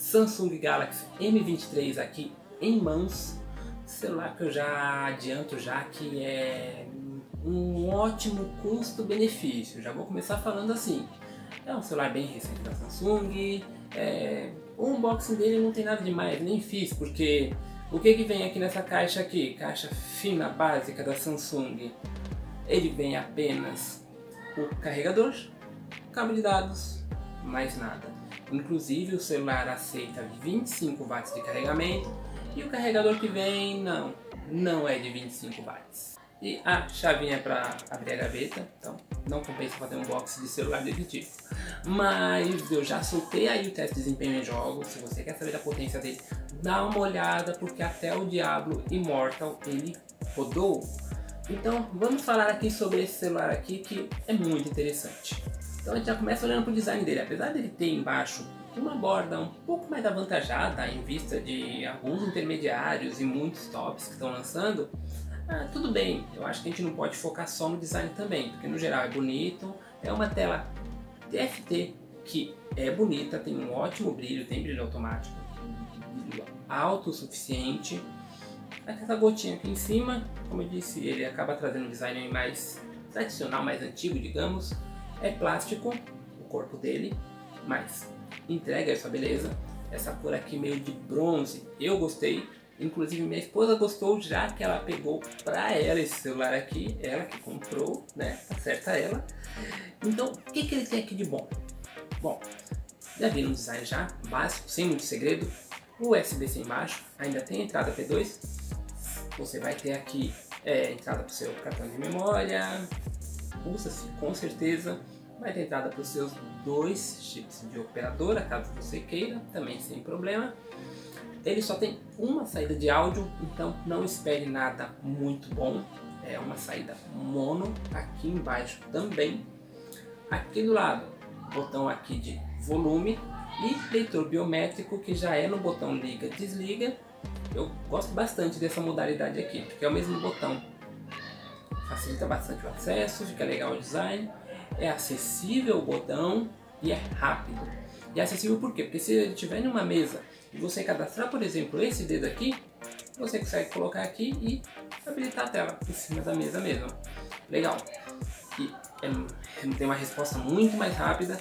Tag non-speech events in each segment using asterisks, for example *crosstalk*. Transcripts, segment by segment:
Samsung Galaxy M23 aqui em mãos. Celular que eu já adianto já que é um ótimo custo-benefício. Já vou começar falando assim. É um celular bem recente da Samsung. É, o unboxing dele não tem nada demais, nem fiz, porque o que, que vem aqui nessa caixa aqui? Caixa fina básica da Samsung. Ele vem apenas o carregador, cabo de dados, mais nada. Inclusive o celular aceita 25 watts de carregamento e o carregador que vem não, não é de 25 watts. E a chavinha para abrir a gaveta, então não compensa fazer um box de celular definitivo. Mas eu já soltei aí o teste de desempenho em jogos, se você quer saber da potência dele, dá uma olhada, porque até o Diablo Immortal ele rodou. Então vamos falar aqui sobre esse celular aqui que é muito interessante. Então a gente já começa olhando para o design dele, apesar dele ter embaixo uma borda um pouco mais avantajada em vista de alguns intermediários e muitos tops que estão lançando, ah, tudo bem, eu acho que a gente não pode focar só no design também, porque no geral é bonito, é uma tela TFT que é bonita, tem um ótimo brilho, tem brilho automático, brilho alto o suficiente. Essa gotinha aqui em cima, como eu disse, ele acaba trazendo um design mais tradicional, mais antigo, digamos. É plástico, o corpo dele, mas entrega essa beleza. Essa cor aqui meio de bronze, eu gostei. Inclusive minha esposa gostou já que ela pegou pra ela esse celular aqui, ela que comprou, né? Acerta ela. Então, o que, que ele tem aqui de bom? Bom, já vi no design já, básico, sem muito segredo. USB-C embaixo, ainda tem entrada P2. Você vai ter aqui é, entrada para o seu cartão de memória, usa-se com certeza. Vai ter entrada para os seus dois chips de operadora, caso você queira, também sem problema. Ele só tem uma saída de áudio, então não espere nada muito bom. É uma saída mono aqui embaixo também. Aqui do lado, botão aqui de volume e leitor biométrico que já é no botão liga desliga. Eu gosto bastante dessa modalidade aqui, porque é o mesmo botão. Facilita bastante o acesso, fica legal o design, é acessível o botão e é rápido. E é acessível por quê? Porque se ele estiver em uma mesa e você cadastrar, por exemplo, esse dedo aqui, você consegue colocar aqui e habilitar a tela em cima da mesa mesmo. Legal. E é, tem uma resposta muito mais rápida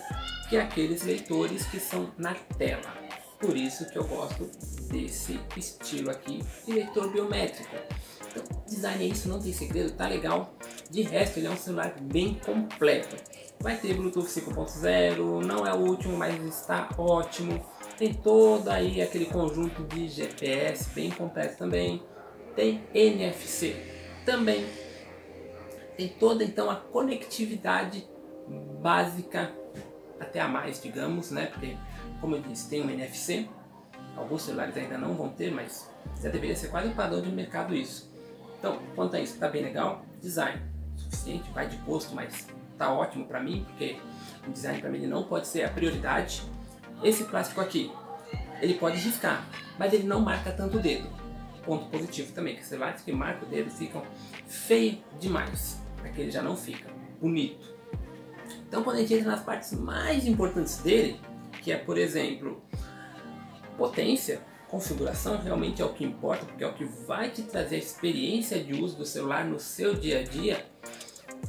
que aqueles leitores que são na tela. Por isso que eu gosto desse estilo aqui de leitor biométrico. Design é isso, não tem segredo, tá legal. De resto, ele é um celular bem completo. Vai ter Bluetooth 5.0, não é o último, mas está ótimo. Tem todo aí aquele conjunto de GPS bem completo também. Tem NFC também. Tem toda então a conectividade básica até a mais, digamos, né? Porque como eu disse, tem um NFC. Alguns celulares ainda não vão ter, mas já deveria ser quase um padrão de mercado isso. Então, quanto a isso, tá bem legal. Design suficiente, vai de gosto, mas tá ótimo para mim, porque o design para mim não pode ser a prioridade. Esse plástico aqui, ele pode riscar, mas ele não marca tanto o dedo. Ponto positivo também, que celulares que marcam o dedo ficam feio demais. Aqui ele já não fica bonito. Então quando a gente entra nas partes mais importantes dele, que é por exemplo, potência, configuração realmente é o que importa, porque é o que vai te trazer a experiência de uso do celular no seu dia a dia.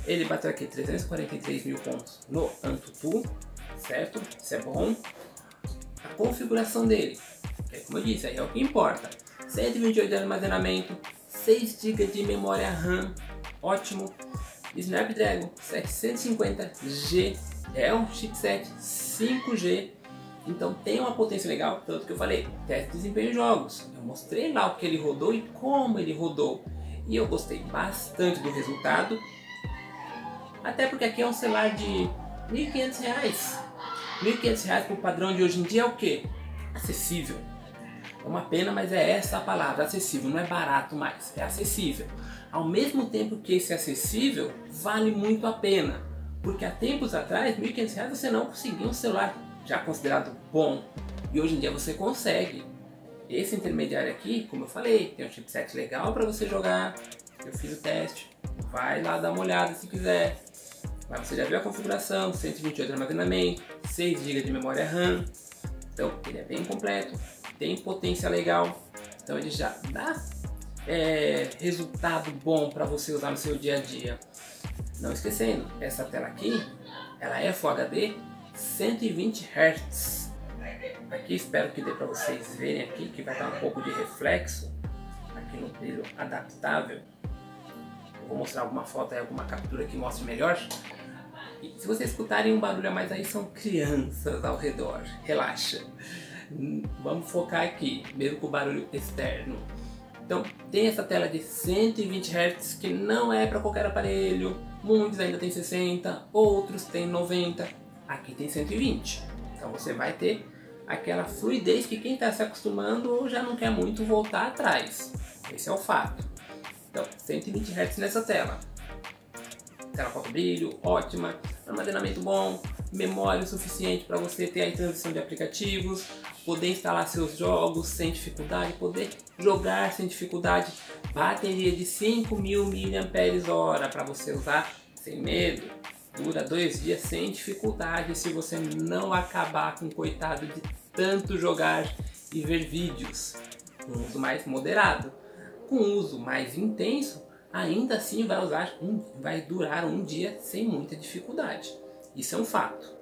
Ele bateu aqui 343 mil pontos no AnTuTu, certo? Isso é bom. A configuração dele, é como eu disse, aí é o que importa. 128 de armazenamento, 6 GB de memória RAM, ótimo. Snapdragon 750G é um chipset 5G então tem uma potência legal, tanto que eu falei, teste de desempenho em jogos. Eu mostrei lá o que ele rodou e como ele rodou. E eu gostei bastante do resultado. Até porque aqui é um celular de R$ 1.500. R$ 1.500 para o padrão de hoje em dia é o que? Acessível. É uma pena, mas é essa a palavra, acessível. Não é barato mais, é acessível. Ao mesmo tempo que esse acessível vale muito a pena. Porque há tempos atrás, R$ 1.500 você não conseguia um celular já considerado bom. E hoje em dia você consegue. Esse intermediário aqui, como eu falei, tem um chipset legal para você jogar. Eu fiz o teste. Vai lá dar uma olhada se quiser. Mas você já viu a configuração, 128 de armazenamento, 6 GB de memória RAM. Então ele é bem completo, tem potência legal, então ele já dá é, resultado bom para você usar no seu dia a dia. Não esquecendo, essa tela aqui, ela é Full HD 120 Hz. Aqui espero que dê para vocês verem aqui que vai dar um pouco de reflexo aqui no brilho adaptável. Eu vou mostrar alguma foto aí, alguma captura que mostre melhor. E se vocês escutarem um barulho a mais aí, são crianças ao redor. Relaxa. Vamos focar aqui, mesmo com o barulho externo. Então, tem essa tela de 120 Hz que não é para qualquer aparelho. Muitos ainda tem 60, outros tem 90. Aqui tem 120. Então você vai ter aquela fluidez que quem está se acostumando já não quer muito voltar atrás. Esse é o fato. Então, 120 Hz nessa tela. Tela foto brilho, ótima, armazenamento bom, memória suficiente para você ter a transição de aplicativos, poder instalar seus jogos sem dificuldade, poder jogar sem dificuldade, bateria de 5.000 mAh para você usar sem medo, dura dois dias sem dificuldade se você não acabar com coitado de tanto jogar e ver vídeos, com uso mais moderado. Com uso mais intenso, ainda assim vai, usar um, vai durar um dia sem muita dificuldade. Isso é um fato.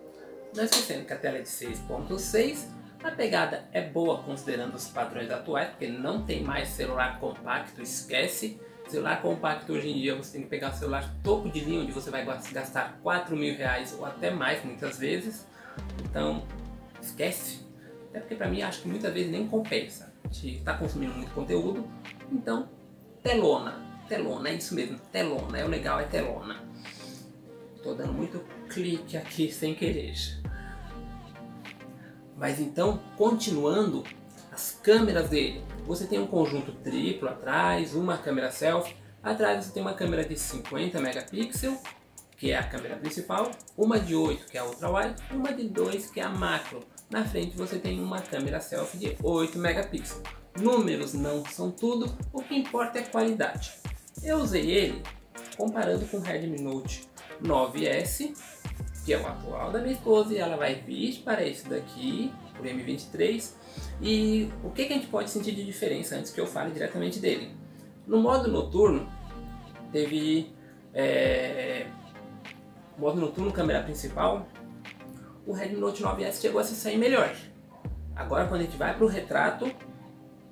Não esquecendo que a tela é de 6.6, a pegada é boa considerando os padrões atuais, porque não tem mais celular compacto, esquece. Celular compacto hoje em dia você tem que pegar o celular topo de linha, onde você vai gastar 4 mil reais ou até mais muitas vezes. Então, esquece. Até porque para mim acho que muitas vezes nem compensa. A gente está consumindo muito conteúdo, então telona. Telona, é isso mesmo, telona. É o legal, é telona. Estou dando muito clique aqui sem querer. Mas então, continuando, as câmeras dele. Você tem um conjunto triplo atrás, uma câmera selfie. Atrás você tem uma câmera de 50 megapixels, que é a câmera principal, uma de 8 que é a ultra wide, uma de 2 que é a macro. Na frente você tem uma câmera selfie de 8 megapixels. Números não são tudo, o que importa é qualidade. Eu usei ele comparando com o Redmi Note 9S, que é o atual da minha esposa, e ela vai vir para esse daqui, o M23. E o que, que a gente pode sentir de diferença antes que eu fale diretamente dele? No modo noturno, teve é, modo noturno, câmera principal, o Redmi Note 9S chegou a se sair melhor. Agora quando a gente vai para o retrato,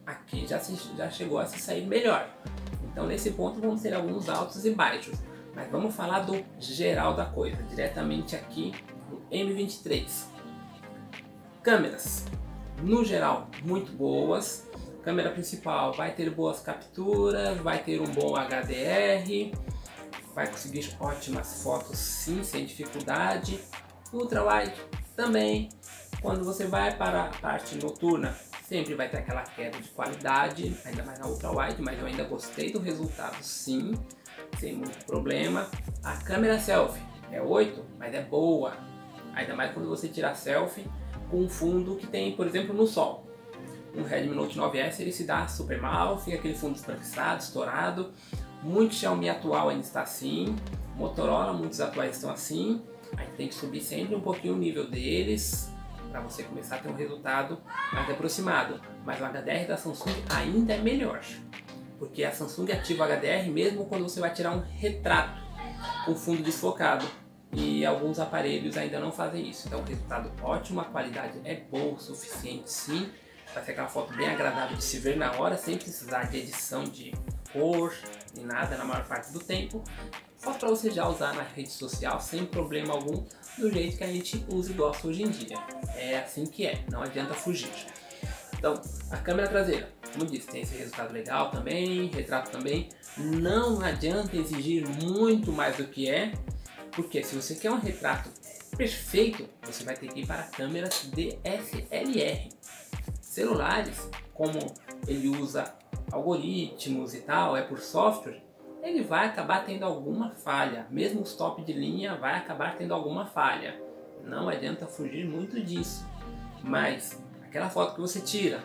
aqui já, se, já chegou a se sair melhor. Então nesse ponto vamos ter alguns altos e baixos. Mas vamos falar do geral da coisa, diretamente aqui no M23. Câmeras, no geral, muito boas. Câmera principal vai ter boas capturas, vai ter um bom HDR, vai conseguir ótimas fotos sim, sem dificuldade. Ultra wide também. Quando você vai para a parte noturna, sempre vai ter aquela queda de qualidade, ainda mais na ultra wide, mas eu ainda gostei do resultado sim sem muito problema. A câmera selfie é 8, mas é boa. Ainda mais quando você tira selfie com um fundo que tem, por exemplo, no sol. Um Redmi Note 9S ele se dá super mal, fica aquele fundo esbranquiçado, estourado. Muito Xiaomi atual ainda está assim, Motorola, muitos atuais estão assim. A gente tem que subir sempre um pouquinho o nível deles para você começar a ter um resultado mais aproximado. Mas o HDR da Samsung ainda é melhor porque a Samsung ativa o HDR mesmo quando você vai tirar um retrato com fundo desfocado e alguns aparelhos ainda não fazem isso. Então, o resultado ótimo, a qualidade é boa o suficiente sim, vai ser aquela foto bem agradável de se ver na hora, sem precisar de edição de cor nem nada na maior parte do tempo. Foto para você já usar na rede social sem problema algum, do jeito que a gente usa e gosta hoje em dia. É assim que é, não adianta fugir. Então, a câmera traseira, como disse, tem esse resultado legal também, retrato também. Não adianta exigir muito mais do que é, porque se você quer um retrato perfeito, você vai ter que ir para câmeras DSLR. Celulares, como ele usa algoritmos e tal, é por software, ele vai acabar tendo alguma falha. Mesmo os top de linha vai acabar tendo alguma falha. Não adianta fugir muito disso. Mas aquela foto que você tira,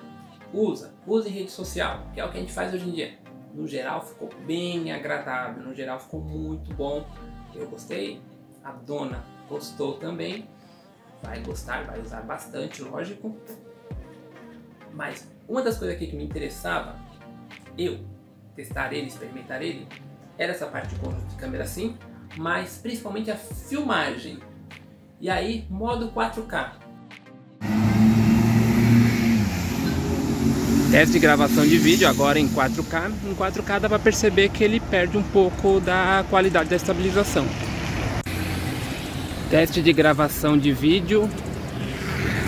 usa, usa em rede social, que é o que a gente faz hoje em dia. No geral ficou bem agradável, no geral ficou muito bom. Eu gostei, a dona gostou também, vai gostar, vai usar bastante, lógico. Mas uma das coisas aqui que me interessava, eu testar ele, experimentar ele, era essa parte de conjunto de câmera sim, mas principalmente a filmagem. E aí, modo 4K. Teste de gravação de vídeo agora em 4K. Em 4K dá para perceber que ele perde um pouco da qualidade da estabilização. Teste de gravação de vídeo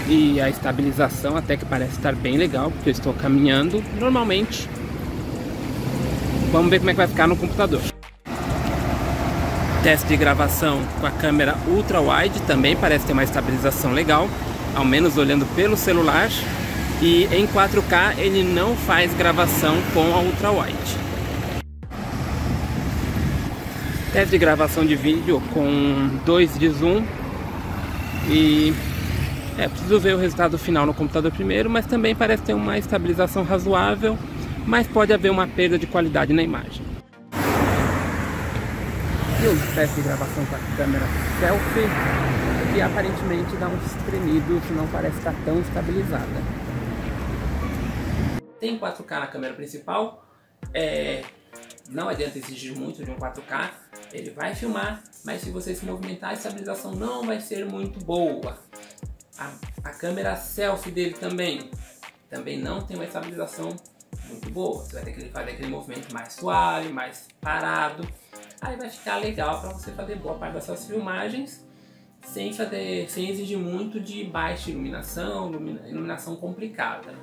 e a estabilização até que parece estar bem legal, porque eu estou caminhando normalmente. Vamos ver como é que vai ficar no computador. Teste de gravação com a câmera ultra wide também parece ter uma estabilização legal, ao menos olhando pelo celular. E em 4K ele não faz gravação com a ultra wide. Teste de gravação de vídeo com 2 de zoom e é preciso ver o resultado final no computador primeiro, mas também parece ter uma estabilização razoável, mas pode haver uma perda de qualidade na imagem. E o teste de gravação com a câmera selfie, que aparentemente dá uns tremidos, não parece estar tão estabilizada. Tem 4K na câmera principal, é, não adianta exigir muito de um 4K, ele vai filmar, mas se você se movimentar a estabilização não vai ser muito boa. A, a câmera selfie dele também, também não tem uma estabilização muito boa. Você vai ter que fazer aquele movimento mais suave, mais parado. Aí vai ficar legal para você fazer boa parte das suas filmagens sem, fazer, sem exigir muito de baixa iluminação, iluminação complicada.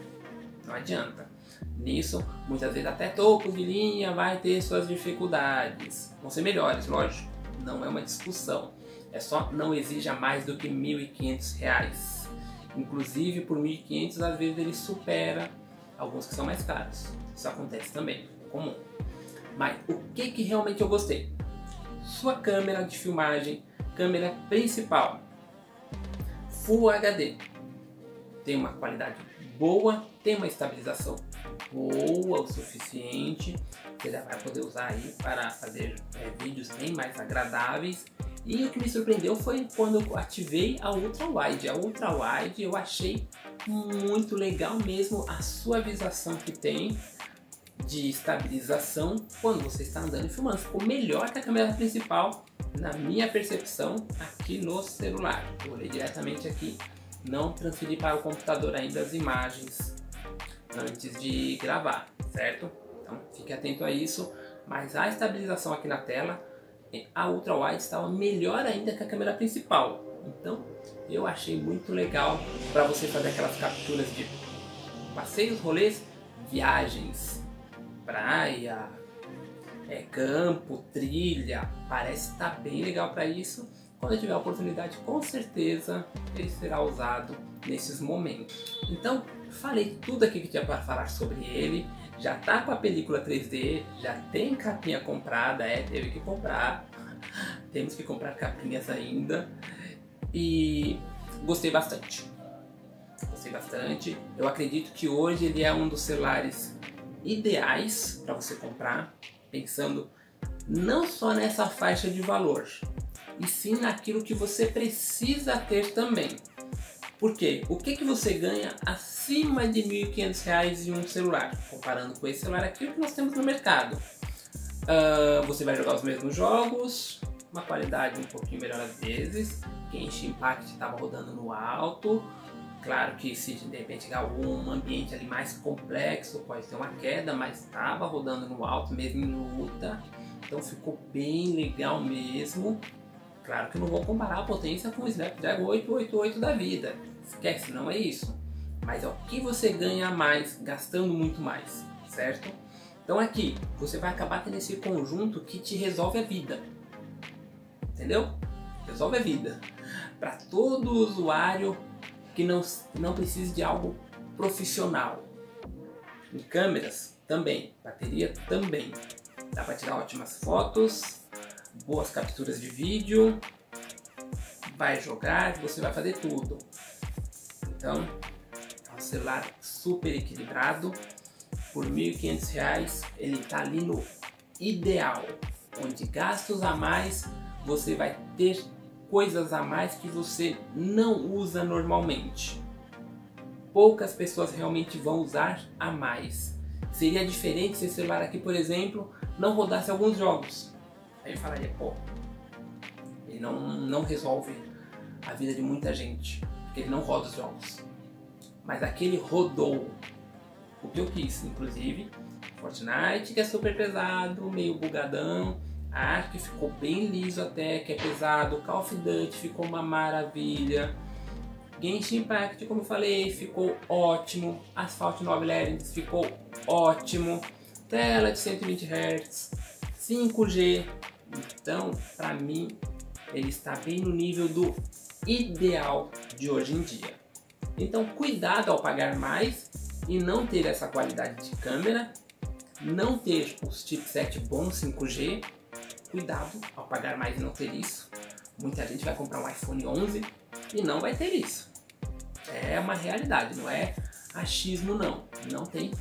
Não adianta. Nisso, muitas vezes até topo de linha vai ter suas dificuldades. Vão ser melhores, lógico. Não é uma discussão. É só não exija mais do que R$ 1.500. Inclusive por R$ 1.500 às vezes ele supera alguns que são mais caros. Isso acontece também, é comum. Mas o que, que realmente eu gostei? Sua câmera de filmagem, câmera principal, Full HD. Tem uma qualidade boa, tem uma estabilização boa o suficiente. Você já vai poder usar aí para fazer é, vídeos bem mais agradáveis e o que me surpreendeu foi quando eu ativei a Ultra Wide. A Ultra Wide eu achei muito legal mesmo a suavização que tem de estabilização quando você está andando e filmando. Ficou melhor que a câmera principal, na minha percepção, aqui no celular. Eu olhei diretamente aqui, não transferi para o computador ainda as imagens antes de gravar, certo? Então fique atento a isso. Mas a estabilização aqui na tela a ultra wide estava melhor ainda que a câmera principal. Então eu achei muito legal para você fazer aquelas capturas de passeios, rolês, viagens, praia, é, campo, trilha. Parece estar tá bem legal para isso. Quando eu tiver a oportunidade, com certeza ele será usado nesses momentos. Então, falei tudo aqui que tinha para falar sobre ele já tá com a película 3D, já tem capinha comprada, é, teve que comprar. *laughs* Temos que comprar capinhas ainda. E gostei bastante. Gostei bastante. Eu acredito que hoje ele é um dos celulares ideais para você comprar, pensando não só nessa faixa de valor, e sim naquilo que você precisa ter também. Por quê? O que, que você ganha acima de R$ 1.500 em um celular? Comparando com esse celular aqui, o que nós temos no mercado. Uh, você vai jogar os mesmos jogos, uma qualidade um pouquinho melhor às vezes. Genshin Impact estava rodando no alto. Claro que se de repente chegar algum ambiente ali mais complexo, pode ter uma queda, mas estava rodando no alto mesmo em luta. Então ficou bem legal mesmo. Claro que não vou comparar a potência com o Snapdragon 888 da vida. Esquece, não é isso. Mas é o que você ganha mais gastando muito mais, certo? Então aqui, você vai acabar tendo esse conjunto que te resolve a vida. Entendeu? Resolve a vida. Para todo usuário que não, não precise de algo profissional. Em câmeras também, bateria também. Dá para tirar ótimas fotos, boas capturas de vídeo, vai jogar, você vai fazer tudo. Então, é um celular super equilibrado. Por R$ 1.500 ele está ali no ideal, onde gastos a mais você vai ter coisas a mais que você não usa normalmente. poucas pessoas realmente vão usar a mais. Seria diferente se esse celular aqui, por exemplo, não rodasse alguns jogos. Aí falaria, pô, ele não, não resolve a vida de muita gente, ele não roda os jogos. Mas aquele rodou. O que eu quis, inclusive Fortnite, que é super pesado, meio bugadão, Ark ficou bem liso até, que é pesado, Call of Duty ficou uma maravilha, Genshin Impact, como eu falei, ficou ótimo, Asphalt 9 Legends ficou ótimo, tela de 120 Hz, 5G, então para mim ele está bem no nível do ideal de hoje em dia. Então cuidado ao pagar mais e não ter essa qualidade de câmera, não ter os chipset bons 5G, cuidado ao pagar mais e não ter isso. Muita gente vai comprar um iPhone 11 e não vai ter isso. É uma realidade, não é achismo não. Não tem.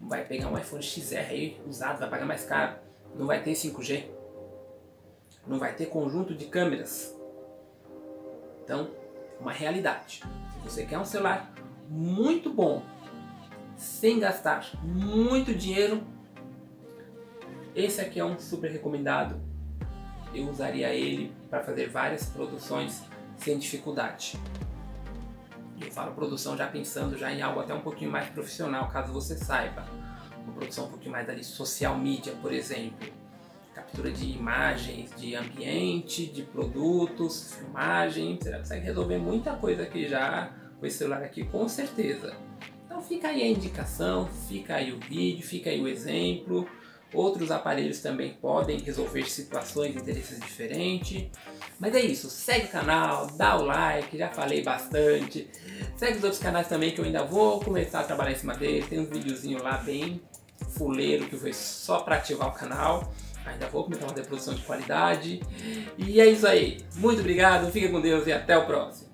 Vai pegar um iPhone XR aí usado, vai pagar mais caro. Não vai ter 5G. Não vai ter conjunto de câmeras. Então, uma realidade. Se você quer um celular muito bom, sem gastar muito dinheiro, esse aqui é um super recomendado. Eu usaria ele para fazer várias produções sem dificuldade. Eu falo produção já pensando já em algo até um pouquinho mais profissional, caso você saiba. Uma produção um pouquinho mais ali social media, por exemplo. Captura de imagens de ambiente, de produtos, filmagem. Você já consegue resolver muita coisa aqui já com esse celular aqui, com certeza. Então fica aí a indicação, fica aí o vídeo, fica aí o exemplo. Outros aparelhos também podem resolver situações e interesses diferentes. Mas é isso, segue o canal, dá o like, já falei bastante. Segue os outros canais também que eu ainda vou começar a trabalhar em cima deles. Tem um videozinho lá bem fuleiro que foi só para ativar o canal. Ainda vou começar a fazer produção de qualidade. E é isso aí. Muito obrigado, fica com Deus e até o próximo.